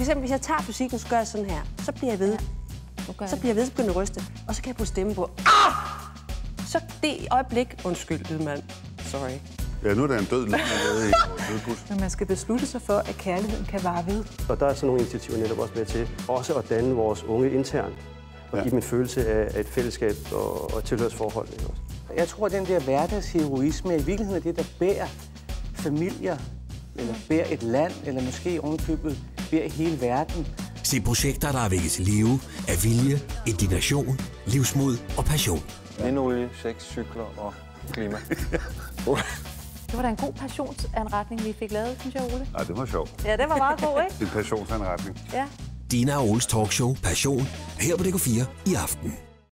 For eksempel, hvis jeg tager fysikken, så gør jeg sådan her. Så bliver jeg ved. Så bliver jeg ved, så begynder at ryste. Og så kan jeg bruge stemme på. Ah! Så det øjeblik... Undskyld, lydmand. Sorry. Ja, nu er der en død nede i. Men man skal beslutte sig for, at kærligheden kan vare ved. Og der er sådan nogle initiativer netop også med til også at danne vores unge internt og Ja. give dem en følelse af et fællesskab og, og et tilhørsforhold. Ikke også? Jeg tror, at den der hverdagsheroisme i virkeligheden er det, der bærer familier, eller bærer et land, eller måske ovenkøbet bærer hele verden. Se projekter, der er vækket til live af vilje, indignation, livsmod og passion. Vindolie, sex, cykler og klima. Det var da en god passionsanretning, vi fik lavet, synes jeg, Ole. Ej, det var sjovt. Ja, det var meget god, ikke? En passionsanretning. Ja. Dina og Oles talkshow Passion her på DK4 i aften.